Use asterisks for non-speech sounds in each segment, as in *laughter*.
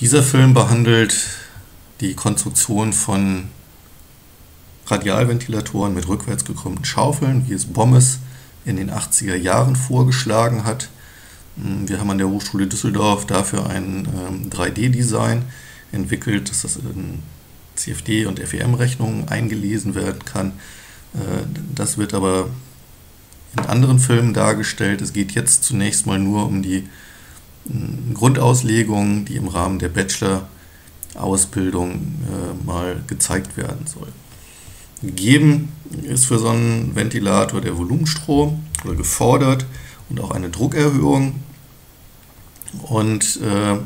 Dieser Film behandelt die Konstruktion von Radialventilatoren mit rückwärts gekrümmten Schaufeln, wie es Bommes in den 80er Jahren vorgeschlagen hat. Wir haben an der Hochschule Düsseldorf dafür ein ähm, 3D-Design entwickelt, dass das in CFD- und FEM-Rechnungen eingelesen werden kann. Äh, das wird aber in anderen Filmen dargestellt. Es geht jetzt zunächst mal nur um die äh, Grundauslegung, die im Rahmen der Bachelor-Ausbildung äh, mal gezeigt werden soll. Gegeben ist für so einen Ventilator der Volumenstrom oder gefordert und auch eine Druckerhöhung. Und äh,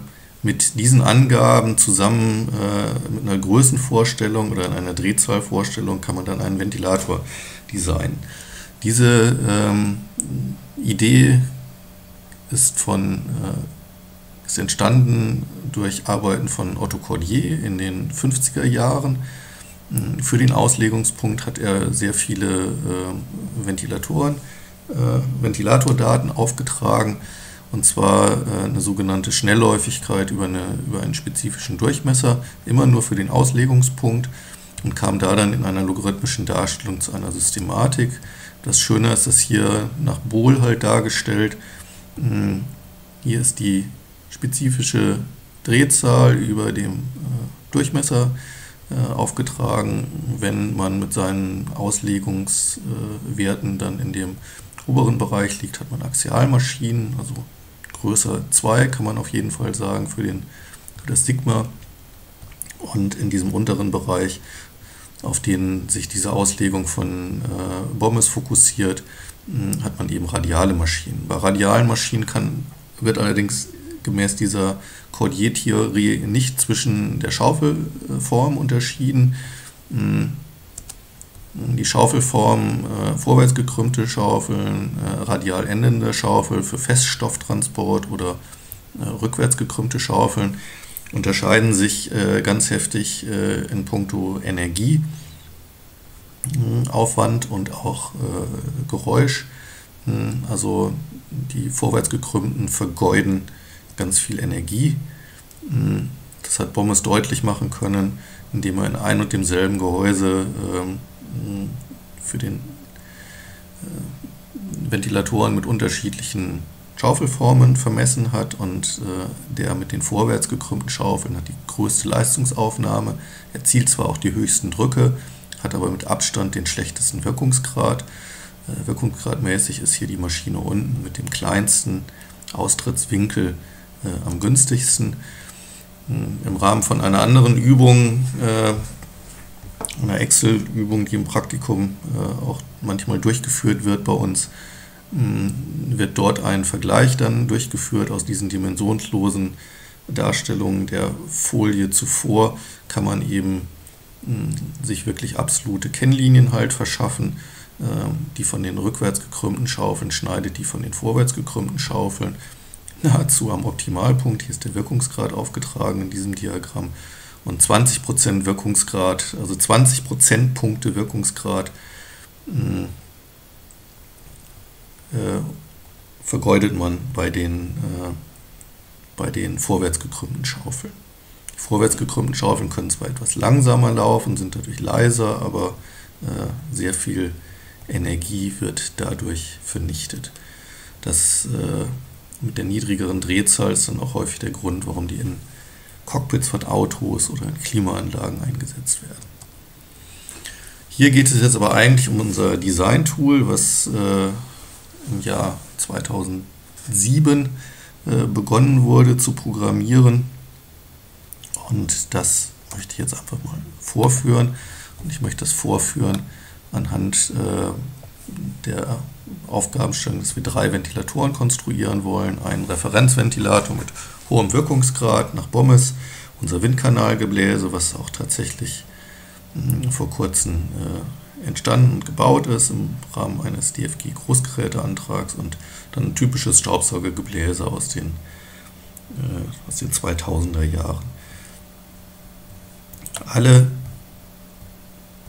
mit diesen Angaben zusammen äh, mit einer Größenvorstellung oder einer Drehzahlvorstellung kann man dann einen Ventilator designen. Diese ähm, Idee ist, von, äh, ist entstanden durch Arbeiten von Otto Cordier in den 50er Jahren. Hm, für den Auslegungspunkt hat er sehr viele äh, Ventilatoren, äh, Ventilatordaten aufgetragen, und zwar eine sogenannte Schnellläufigkeit über, eine, über einen spezifischen Durchmesser, immer nur für den Auslegungspunkt und kam da dann in einer logarithmischen Darstellung zu einer Systematik. Das Schöne ist, dass hier nach Bohl halt dargestellt, hm, hier ist die spezifische Drehzahl über dem äh, Durchmesser äh, aufgetragen. Wenn man mit seinen Auslegungswerten dann in dem oberen Bereich liegt, hat man Axialmaschinen, also Größe 2 kann man auf jeden Fall sagen für, den, für das Sigma. Und in diesem unteren Bereich, auf den sich diese Auslegung von äh, Bommes fokussiert, mh, hm, hat man eben radiale Maschinen. Bei radialen Maschinen kann, wird allerdings gemäß dieser Cordier-Theorie nicht zwischen der Schaufelform unterschieden. Hm, die Schaufelform, äh, vorwärts gekrümmte Schaufeln, äh, radial endende Schaufel für Feststofftransport oder äh, rückwärts gekrümmte Schaufeln unterscheiden sich äh, ganz heftig äh, in puncto Energie, hm, Aufwand und auch äh, Geräusch. Hm, also die vorwärts gekrümmten vergeuden ganz viel Energie. Hm, das hat Bommes deutlich machen können, indem er in ein und demselben Gehäuse ähm, für den äh, Ventilatoren mit unterschiedlichen Schaufelformen vermessen hat und äh, der mit den vorwärts gekrümmten Schaufeln hat die größte Leistungsaufnahme, erzielt zwar auch die höchsten Drücke, hat aber mit Abstand den schlechtesten Wirkungsgrad. Äh, wirkungsgradmäßig ist hier die Maschine unten mit dem kleinsten Austrittswinkel äh, am günstigsten. Hm, Im Rahmen von einer anderen Übung äh, einer Excel-Übung, die im Praktikum äh, auch manchmal durchgeführt wird bei uns, wird dort ein Vergleich dann durchgeführt aus diesen dimensionslosen Darstellungen der Folie zuvor, kann man eben mh, mm, sich wirklich absolute Kennlinien halt verschaffen. Äh, die von den rückwärts gekrümmten Schaufeln schneidet die von den vorwärts gekrümmten Schaufeln *laughs* nahezu am Optimalpunkt. Hier ist der Wirkungsgrad aufgetragen in diesem Diagramm und 20% Wirkungsgrad, also 20 Prozentpunkte Wirkungsgrad äh, vergeudet man bei den, äh, bei den vorwärts gekrümmten Schaufeln. Die vorwärts gekrümmten Schaufeln können zwar etwas langsamer laufen, sind dadurch leiser, aber äh, sehr viel Energie wird dadurch vernichtet. Das äh, mit der niedrigeren Drehzahl ist dann auch häufig der Grund, warum die in Cockpits von Autos oder in Klimaanlagen eingesetzt werden. Hier geht es jetzt aber eigentlich um unser Design-Tool, was äh, im Jahr 2007 äh, begonnen wurde zu programmieren. Und das möchte ich jetzt einfach mal vorführen. Und ich möchte das vorführen anhand äh, der Aufgabenstellung, dass wir drei Ventilatoren konstruieren wollen. Einen Referenzventilator mit hohem Wirkungsgrad nach Bommes, unser Windkanalgebläse, was auch tatsächlich hm, vor kurzem äh, entstanden und gebaut ist im Rahmen eines DFG-Großgeräteantrags und dann ein typisches Staubsaugergebläse aus den, äh, aus den 2000er Jahren. Alle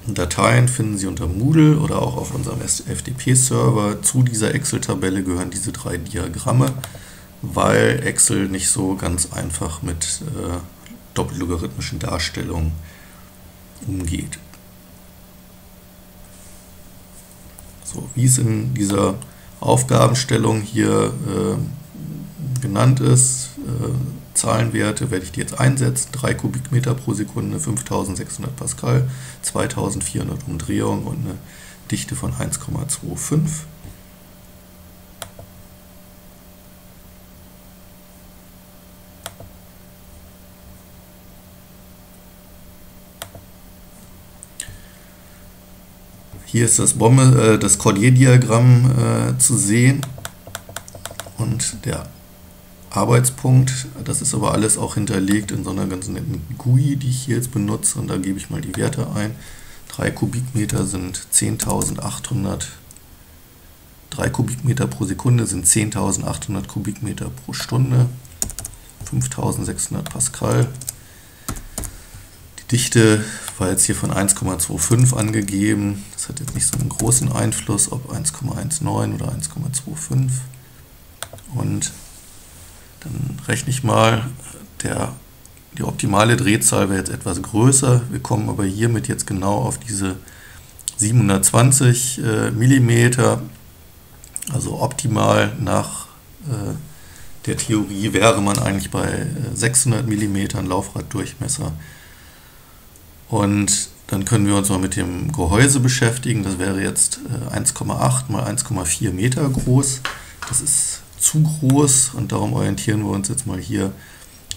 Dateien finden Sie unter Moodle oder auch auf unserem FTP-Server. Zu dieser Excel-Tabelle gehören diese drei Diagramme. weil Excel nicht so ganz einfach mit äh, doppellogarithmischen Darstellungen umgeht. So, wie es in dieser Aufgabenstellung hier äh, genannt ist, äh, Zahlenwerte werde ich die jetzt einsetzen. 3 Kubikmeter pro Sekunde, 5600 Pascal, 2400 Umdrehungen und eine Dichte von 1,25. Hier ist das, äh, das Cordier-Diagramm äh, zu sehen und der Arbeitspunkt. Das ist aber alles auch hinterlegt in so einer ganz netten GUI, die ich hier jetzt benutze. Und da gebe ich mal die Werte ein. 3 Kubikmeter sind 10.800 3 Kubikmeter pro Sekunde sind 10.800 Kubikmeter pro Stunde, 5.600 Pascal. Dichte war jetzt hier von 1,25 angegeben. Das hat jetzt nicht so einen großen Einfluss, ob 1,19 oder 1,25. Und dann rechne ich mal, der, die optimale Drehzahl wäre jetzt etwas größer. Wir kommen aber hiermit jetzt genau auf diese 720 äh, mm. Also optimal nach äh, der Theorie wäre man eigentlich bei 600 mm Laufraddurchmesser. Und dann können wir uns mal mit dem Gehäuse beschäftigen. Das wäre jetzt äh, 1,8 mal 1,4 Meter groß. Das ist zu groß und darum orientieren wir uns jetzt mal hier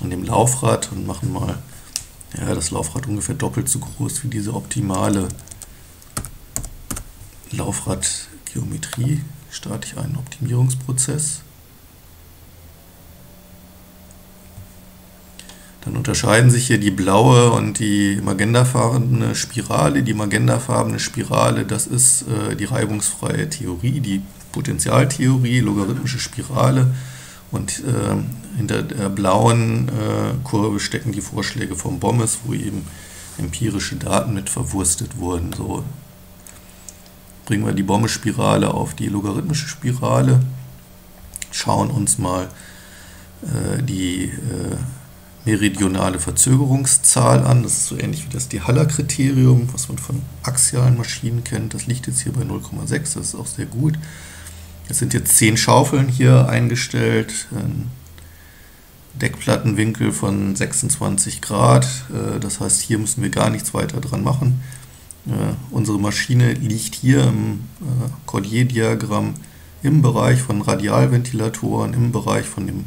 an dem Laufrad und machen mal ja, das Laufrad ungefähr doppelt so groß wie diese optimale Laufradgeometrie. Starte ich einen Optimierungsprozess. Dann unterscheiden sich hier die blaue und die magentafarbene Spirale. Die magentafarbene Spirale, das ist äh, die reibungsfreie Theorie, die Potentialtheorie, logarithmische Spirale. Und äh, hinter der blauen äh, Kurve stecken die Vorschläge vom Bommes, wo eben empirische Daten mit verwurstet wurden. So bringen wir die Bommes-Spirale auf die logarithmische Spirale, schauen uns mal äh, die äh, meridionale Verzögerungszahl an. Das ist so ähnlich wie das die Haller-Kriterium, was man von axialen Maschinen kennt. Das liegt jetzt hier bei 0,6, das ist auch sehr gut. Es sind jetzt 10 Schaufeln hier eingestellt, ein Deckplattenwinkel von 26 Grad. Äh, das heißt, hier müssen wir gar nichts weiter dran machen. Äh, unsere Maschine liegt hier im äh, Cordier-Diagramm im Bereich von Radialventilatoren, im Bereich von dem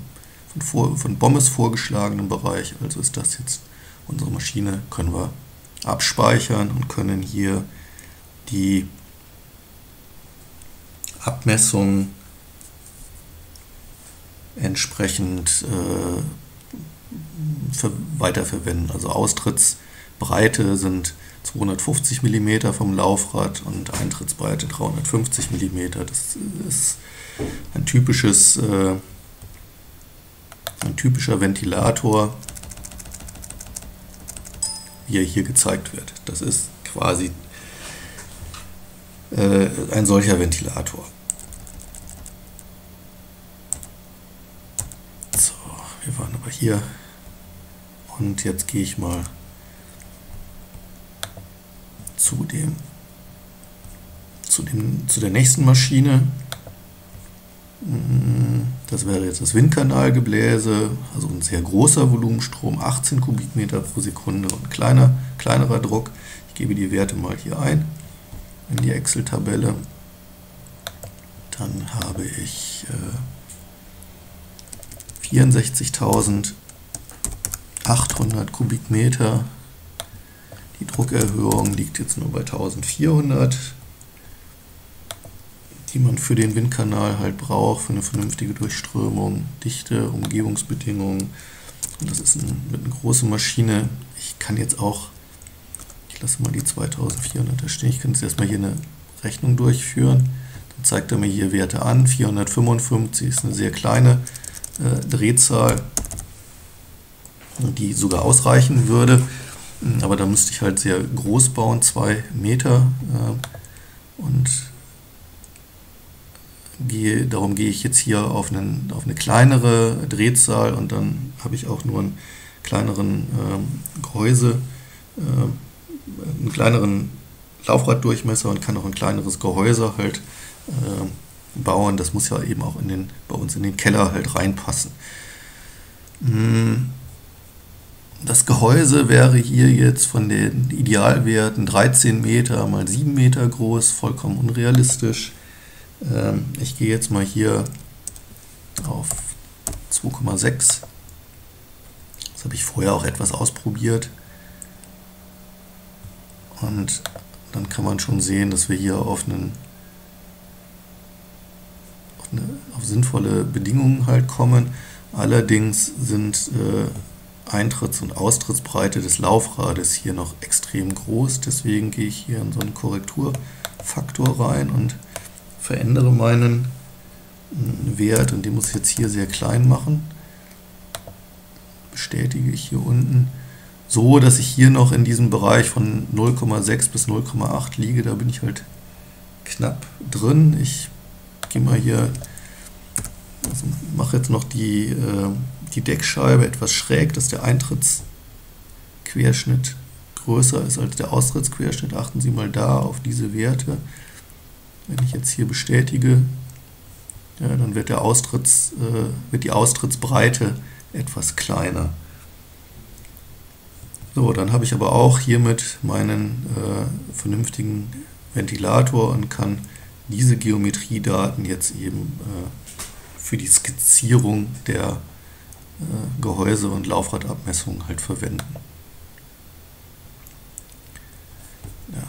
von, von Bommes vorgeschlagenen Bereich. Also ist das jetzt unsere Maschine, können wir abspeichern und können hier die Abmessung entsprechend äh, weiterverwenden. Also Austrittsbreite sind 250 mm vom Laufrad und Eintrittsbreite 350 mm. Das ist ein typisches äh, ein typischer Ventilator, wie er hier gezeigt wird. Das ist quasi äh, ein solcher Ventilator. So, wir waren aber hier und jetzt gehe ich mal zu dem zu dem zu der nächsten Maschine das wäre jetzt das Windkanalgebläse, also ein sehr großer Volumenstrom, 18 Kubikmeter pro Sekunde und kleiner, kleinerer Druck. Ich gebe die Werte mal hier ein in die Excel-Tabelle. Dann habe ich äh, 64.800 Kubikmeter. Die Druckerhöhung liegt jetzt nur bei 1400 die man für den Windkanal halt braucht, für eine vernünftige Durchströmung, Dichte, Umgebungsbedingungen. Und das ist ein, mit einer großen Maschine. Ich kann jetzt auch, ich lasse mal die 2400 da stehen, ich kann jetzt erstmal hier eine Rechnung durchführen. Dann zeigt er mir hier Werte an. 455 ist eine sehr kleine äh, Drehzahl, die sogar ausreichen würde. Aber da müsste ich halt sehr groß bauen, 2 Meter. Äh, und gehe, darum gehe ich jetzt hier auf, einen, auf eine kleinere Drehzahl und dann habe ich auch nur einen kleineren ähm, Gehäuse, äh, einen kleineren Laufraddurchmesser und kann auch ein kleineres Gehäuse halt äh, bauen. Das muss ja eben auch in den, bei uns in den Keller halt reinpassen. Hm. Das Gehäuse wäre hier jetzt von den Idealwerten 13 Meter mal 7 Meter groß, vollkommen unrealistisch. Ähm, ich gehe jetzt mal hier auf 2,6. Das habe ich vorher auch etwas ausprobiert. Und dann kann man schon sehen, dass wir hier auf, einen, auf, eine, auf sinnvolle Bedingungen halt kommen. Allerdings sind äh, Eintritts- und Austrittsbreite des Laufrades hier noch extrem groß. Deswegen gehe ich hier in so einen Korrekturfaktor rein und verändere meinen Wert und den muss ich jetzt hier sehr klein machen. Bestätige ich hier unten. So, dass ich hier noch in diesem Bereich von 0,6 bis 0,8 liege. Da bin ich halt knapp drin. Ich gehe mal hier, also mache jetzt noch die äh, die Deckscheibe etwas schräg, dass der Eintrittsquerschnitt größer ist als der Austrittsquerschnitt. Achten Sie mal da auf diese Werte. Wenn ich jetzt hier bestätige, ja, dann wird, der Austritts, äh, wird die Austrittsbreite etwas kleiner. So, dann habe ich aber auch hiermit meinen äh, vernünftigen Ventilator und kann diese Geometriedaten jetzt eben äh, für die Skizzierung der äh, Gehäuse- und Laufradabmessungen halt verwenden. Ja.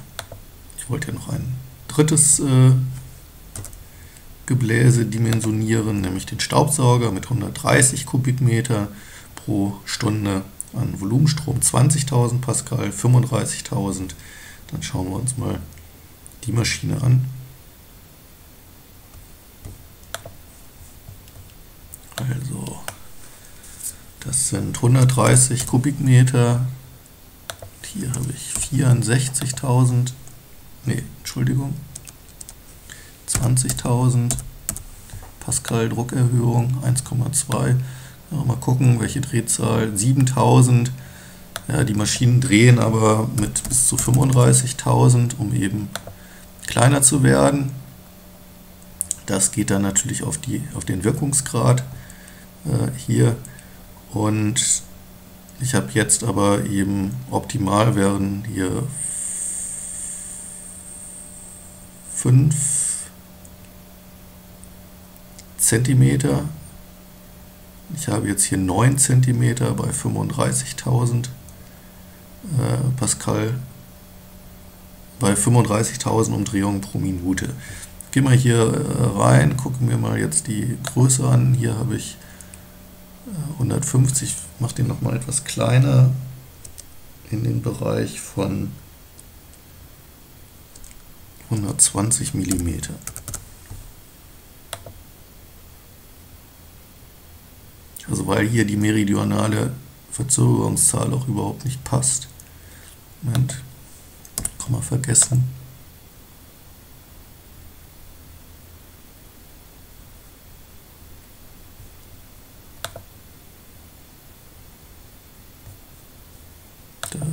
Ich wollte ja noch ein drittes äh, Gebläse dimensionieren, nämlich den Staubsauger mit 130 Kubikmeter pro Stunde an Volumenstrom 20.000 Pascal, 35.000. Dann schauen wir uns mal die Maschine an. Also das sind 130 Kubikmeter. Hier habe ich 64.000. Ne, Entschuldigung. 20.000. Pascal Druckerhöhung 1,2. Ja, mal gucken, welche Drehzahl. 7000. Ja, die Maschinen drehen aber mit bis zu 35.000, um eben kleiner zu werden. Das geht dann natürlich auf, die, auf den Wirkungsgrad. Äh, hier und ich habe jetzt aber eben optimal wären hier 5 Zentimeter. Ich habe jetzt hier 9 Zentimeter bei 35.000 äh, Pascal bei 35.000 Umdrehungen pro Minute. Gehen wir hier äh, rein, gucken wir mal jetzt die Größe an. Hier habe ich 150, mache den nochmal etwas kleiner in den Bereich von 120 mm. Weil hier die meridionale Verzögerungszahl auch überhaupt nicht passt. Moment, Komma vergessen.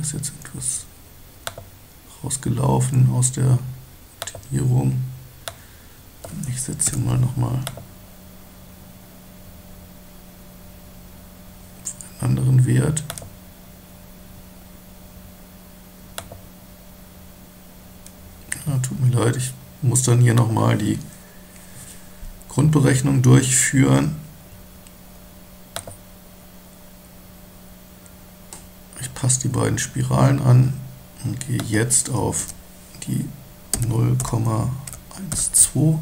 ist jetzt etwas rausgelaufen aus der Optimierung. Ich setze hier mal nochmal Wert. Ja, tut mir leid, ich muss dann hier nochmal die Grundberechnung durchführen. passe die beiden Spiralen an und gehe jetzt auf die 0,12.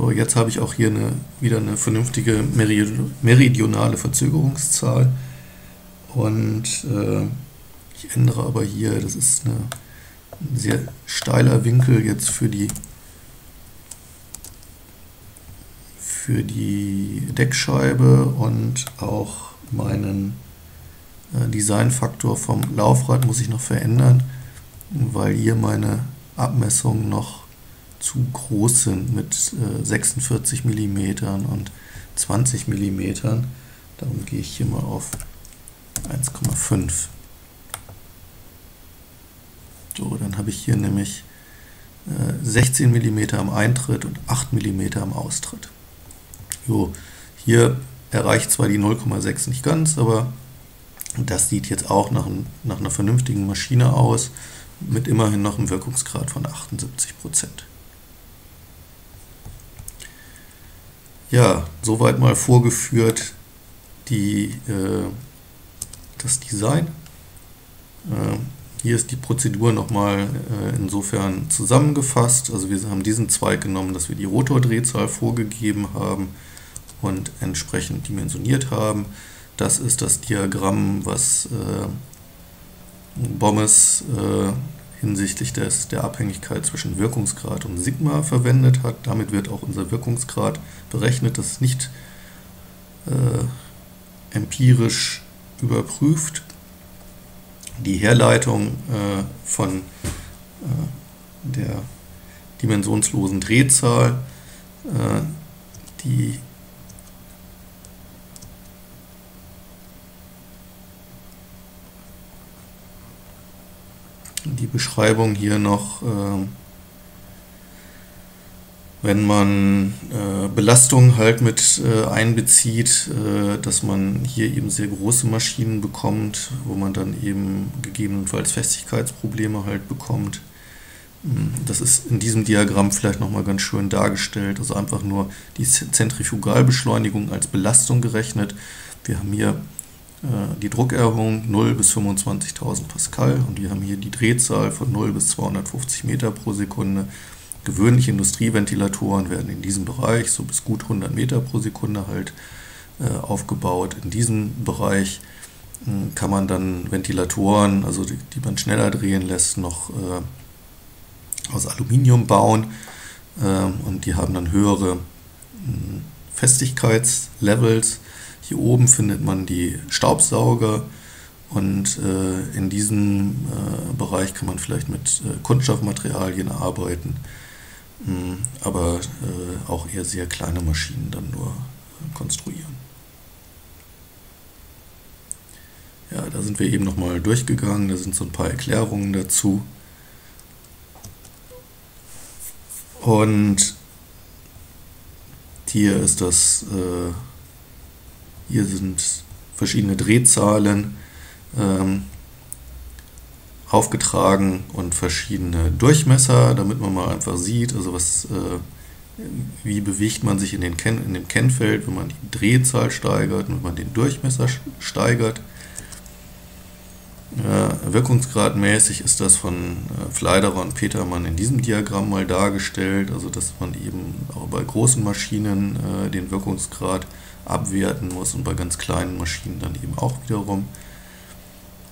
So, jetzt habe ich auch hier eine, wieder eine vernünftige meridionale Verzögerungszahl. Und äh, ich ändere aber hier, das ist eine, ein sehr steiler Winkel jetzt für die für die Deckscheibe und auch meinen Äh, Designfaktor vom Laufrad muss ich noch verändern, weil hier meine Abmessungen noch zu groß sind mit 46 mm und 20 mm. Darum gehe ich hier mal auf 1,5. So, dann habe ich hier nämlich 16 mm am Eintritt und 8 mm am Austritt. So, hier erreicht zwar die 0,6 nicht ganz, aber das sieht jetzt auch nach, nach einer vernünftigen Maschine aus, mit immerhin noch einem Wirkungsgrad von 78 Ja, soweit mal vorgeführt die, äh, das Design. Äh, hier ist die Prozedur nochmal äh, insofern zusammengefasst. Also wir haben diesen Zweig genommen, dass wir die Rotordrehzahl vorgegeben haben und entsprechend dimensioniert haben. Das ist das Diagramm, was äh, Bommes äh, hinsichtlich des, der Abhängigkeit zwischen Wirkungsgrad und Sigma verwendet hat. Damit wird auch unser Wirkungsgrad berechnet. Das ist nicht äh, empirisch überprüft. Die Herleitung äh, von äh, der dimensionslosen Drehzahl, äh, die die Beschreibung hier noch, äh, wenn man äh, Belastung halt mit äh, einbezieht, äh, dass man hier eben sehr große Maschinen bekommt, wo man dann eben gegebenenfalls Festigkeitsprobleme halt bekommt. Hm, das ist in diesem Diagramm vielleicht nochmal ganz schön dargestellt, also einfach nur die Zentrifugalbeschleunigung als Belastung gerechnet. Wir haben hier äh, die Druckerhöhung 0 bis 25.000 Pascal und wir haben hier die Drehzahl von 0 bis 250 Meter pro Sekunde. Gewöhnliche Industrieventilatoren werden in diesem Bereich so bis gut 100 Meter pro Sekunde halt äh, aufgebaut. In diesem Bereich äh, kann man dann Ventilatoren, also die, die, man schneller drehen lässt, noch äh, aus Aluminium bauen ähm, und die haben dann höhere hm, Festigkeitslevels hier oben findet man die Staubsauger und äh, in diesem äh, Bereich kann man vielleicht mit äh, Kunststoffmaterialien arbeiten, aber äh, auch eher sehr kleine Maschinen dann nur äh, konstruieren. Ja, da sind wir eben nochmal durchgegangen, da sind so ein paar Erklärungen dazu. Und hier ist das äh, hier sind verschiedene Drehzahlen ähm, aufgetragen und verschiedene Durchmesser, damit man mal einfach sieht, also was, äh, wie bewegt man sich in, den Ken in dem Kennfeld, wenn man die Drehzahl steigert wenn man den Durchmesser steigert. Äh, wirkungsgradmäßig ist das von äh, Fleiderer und Petermann in diesem Diagramm mal dargestellt, also dass man eben auch bei großen Maschinen äh, den Wirkungsgrad abwerten muss und bei ganz kleinen Maschinen dann eben auch wiederum.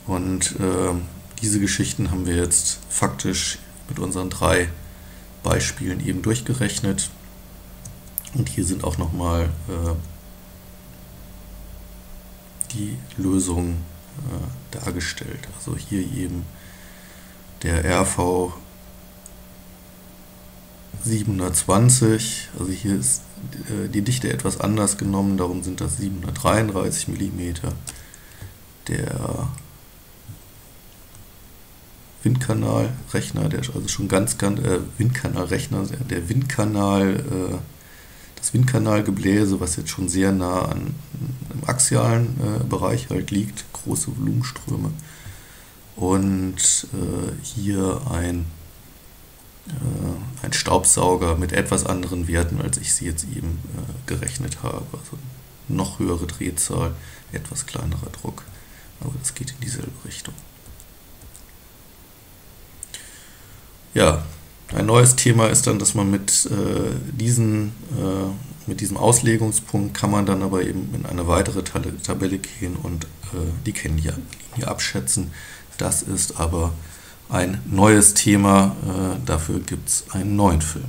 Und äh, diese Geschichten haben wir jetzt faktisch mit unseren drei Beispielen eben durchgerechnet. Und hier sind auch nochmal äh, die Lösungen äh, dargestellt. Also hier eben der RV 720, also hier ist äh, die Dichte etwas anders genommen, darum sind das 733 mm. Der Windkanalrechner, der also schon ganz, ganz äh, Windkanalrechner, der Windkanal, äh, das Windkanalgebläse, was jetzt schon sehr nah an im axialen äh, Bereich halt liegt, große Volumenströme. Und äh, hier ein äh, ein Staubsauger mit etwas anderen Werten, als ich sie jetzt eben äh, gerechnet habe. Also noch höhere Drehzahl, etwas kleinerer Druck. Aber das geht in dieselbe Richtung. Ja, ein neues Thema ist dann, dass man mit, äh, diesen, äh, mit diesem Auslegungspunkt kann man dann aber eben in eine weitere Tabelle gehen und äh, die Kennlinie abschätzen. Das ist aber ein neues Thema. Äh, dafür gibt es einen neuen Film.